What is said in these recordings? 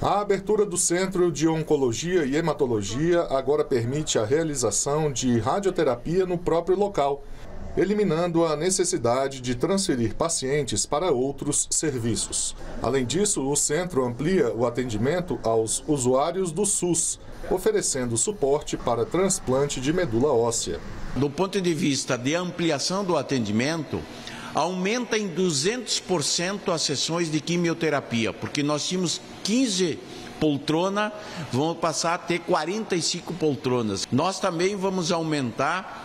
A abertura do Centro de Oncologia e Hematologia agora permite a realização de radioterapia no próprio local, eliminando a necessidade de transferir pacientes para outros serviços. Além disso, o centro amplia o atendimento aos usuários do SUS, oferecendo suporte para transplante de medula óssea. Do ponto de vista de ampliação do atendimento, aumenta em 200% as sessões de quimioterapia, porque nós tínhamos 15 poltrona, vamos passar a ter 45 poltronas. Nós também vamos aumentar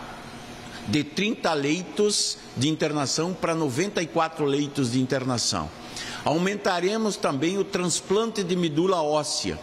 de 30 leitos de internação para 94 leitos de internação. Aumentaremos também o transplante de medula óssea,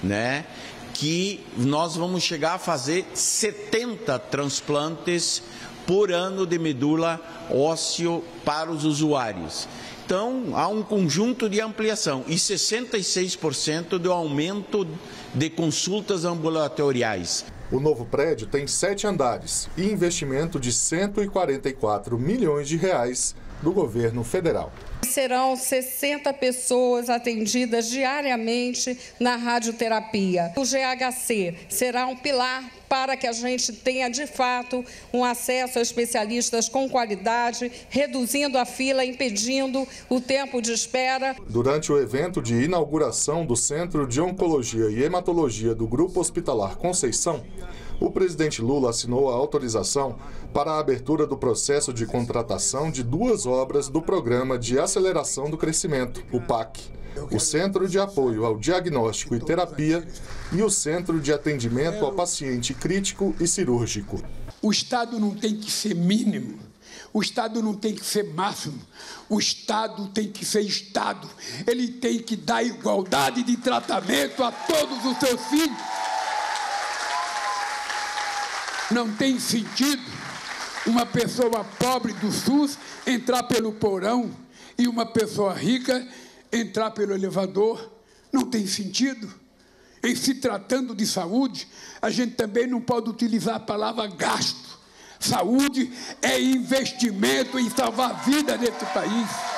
né? Que nós vamos chegar a fazer 70 transplantes por ano de medula ósseo para os usuários. Então, há um conjunto de ampliação e 66% do aumento de consultas ambulatoriais. O novo prédio tem sete andares e investimento de 144 milhões de reais do governo federal. Serão 60 pessoas atendidas diariamente na radioterapia. O GHC será um pilar para que a gente tenha de fato um acesso a especialistas com qualidade, reduzindo a fila, impedindo o tempo de espera. Durante o evento de inauguração do Centro de Oncologia e Hematologia do Grupo Hospitalar Conceição, o presidente Lula assinou a autorização para a abertura do processo de contratação de duas obras do Programa de Aceleração do Crescimento, o PAC. O Centro de Apoio ao Diagnóstico e Terapia e o Centro de Atendimento ao Paciente Crítico e Cirúrgico. O Estado não tem que ser mínimo, o Estado não tem que ser máximo, o Estado tem que ser Estado. Ele tem que dar igualdade de tratamento a todos os seus filhos. Não tem sentido uma pessoa pobre do SUS entrar pelo porão e uma pessoa rica entrar pelo elevador. Não tem sentido. Em se tratando de saúde, a gente também não pode utilizar a palavra gasto. Saúde é investimento em salvar a vida nesse país.